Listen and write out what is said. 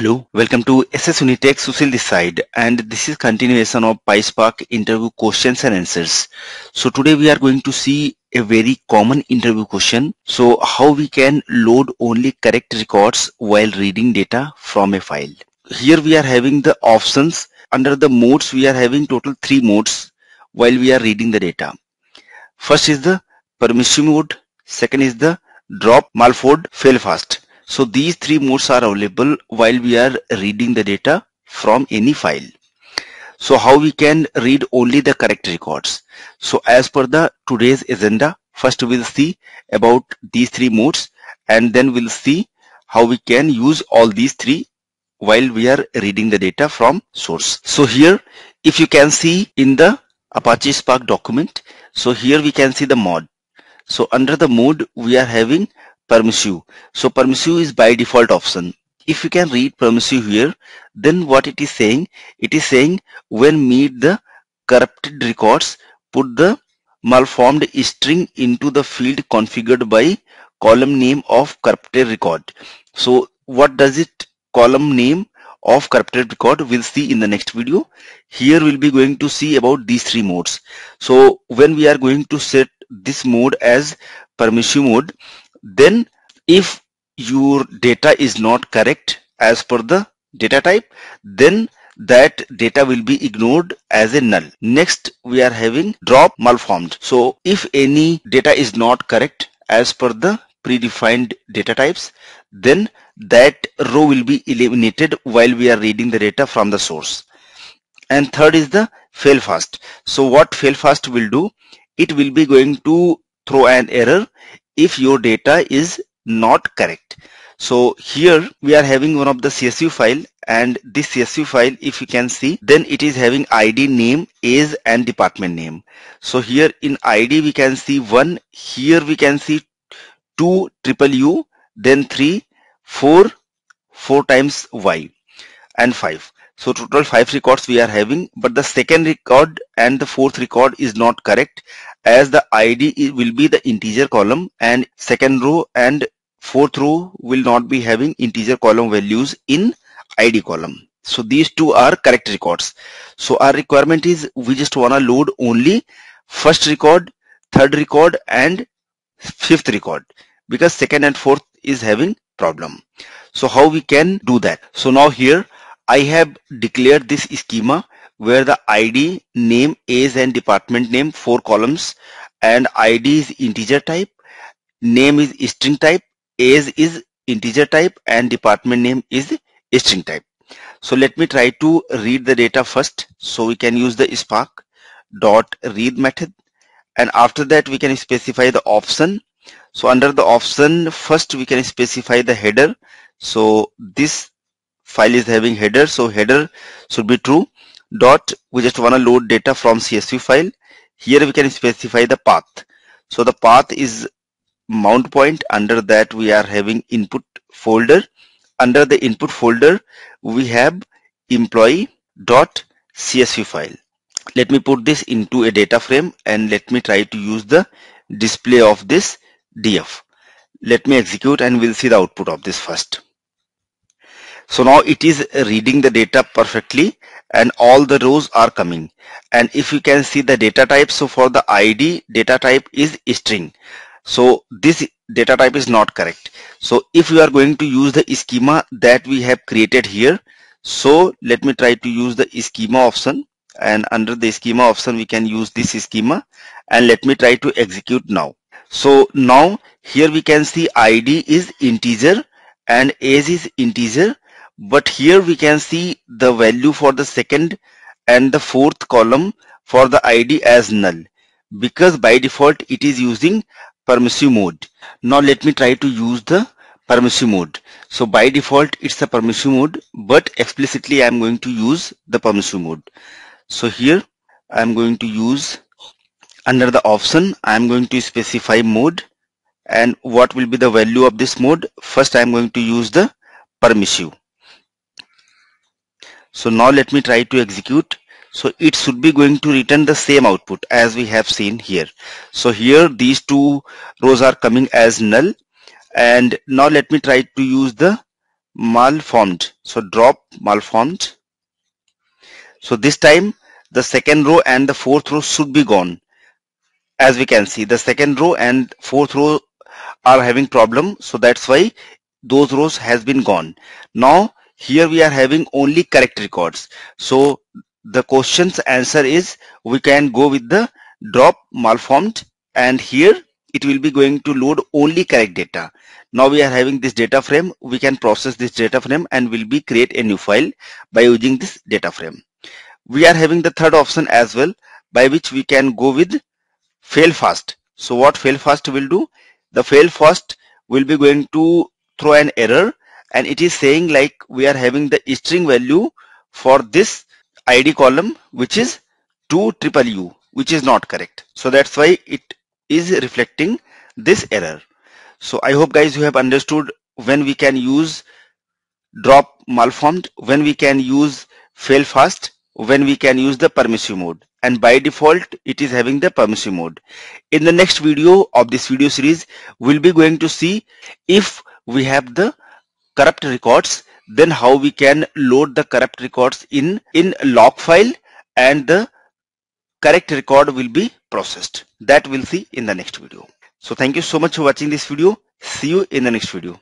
Hello, welcome to SS Unitech Susil this side and this is continuation of PySpark interview questions and answers. So today we are going to see a very common interview question. So how we can load only correct records while reading data from a file. Here we are having the options under the modes we are having total three modes while we are reading the data. First is the permissive mode, second is the drop, malformed, fail fast so these three modes are available while we are reading the data from any file. So how we can read only the correct records. So as per the today's agenda, first we'll see about these three modes and then we'll see how we can use all these three while we are reading the data from source. So here, if you can see in the Apache Spark document, so here we can see the mod. So under the mode, we are having permissive. So permissive is by default option. If you can read permissive here, then what it is saying, it is saying when meet the corrupted records, put the malformed string into the field configured by column name of corrupted record. So what does it column name of corrupted record we'll see in the next video. Here we'll be going to see about these three modes. So when we are going to set this mode as permissive mode, then if your data is not correct as per the data type then that data will be ignored as a null. Next we are having drop malformed. So if any data is not correct as per the predefined data types then that row will be eliminated while we are reading the data from the source. And third is the fail fast. So what fail fast will do? It will be going to throw an error if your data is not correct. So here we are having one of the CSV file and this CSV file if you can see then it is having ID name age and department name. So here in ID we can see one here we can see two triple U then three four four times Y and five. So total five records we are having, but the second record and the fourth record is not correct as the ID will be the integer column and second row and fourth row will not be having integer column values in ID column. So these two are correct records. So our requirement is we just want to load only first record, third record and fifth record because second and fourth is having problem. So how we can do that? So now here I have declared this schema where the ID, name, age and department name four columns and ID is integer type, name is string type, age is integer type and department name is string type. So let me try to read the data first. So we can use the spark dot read method and after that we can specify the option. So under the option first we can specify the header. So this file is having header so header should be true. Dot we just want to load data from csv file. Here we can specify the path. So the path is mount point. Under that we are having input folder. Under the input folder we have employee dot csv file. Let me put this into a data frame and let me try to use the display of this df let me execute and we'll see the output of this first so now it is reading the data perfectly and all the rows are coming. And if you can see the data type, so for the ID, data type is string. So this data type is not correct. So if you are going to use the schema that we have created here, so let me try to use the schema option and under the schema option we can use this schema and let me try to execute now. So now here we can see ID is integer and age is integer but here we can see the value for the second and the fourth column for the ID as null because by default it is using permissive mode. Now let me try to use the permissive mode. So by default it's a permissive mode but explicitly I'm going to use the permissive mode. So here I'm going to use under the option I'm going to specify mode and what will be the value of this mode first I'm going to use the permissive so now let me try to execute. So it should be going to return the same output as we have seen here. So here these two rows are coming as null. And now let me try to use the malformed so drop malformed so this time the second row and the fourth row should be gone as we can see the second row and fourth row are having problem so that's why those rows has been gone now here we are having only correct records. So the question's answer is we can go with the drop malformed and here it will be going to load only correct data. Now we are having this data frame. We can process this data frame and will be create a new file by using this data frame. We are having the third option as well by which we can go with fail fast. So what fail fast will do? The fail fast will be going to throw an error and it is saying like we are having the string value for this id column which is 2 triple u which is not correct. So that's why it is reflecting this error. So i hope guys you have understood when we can use drop malformed when we can use fail fast when we can use the permissive mode. And by default it is having the permissive mode. In the next video of this video series we'll be going to see if we have the corrupt records then how we can load the corrupt records in in log file and the correct record will be processed. That we'll see in the next video. So thank you so much for watching this video. See you in the next video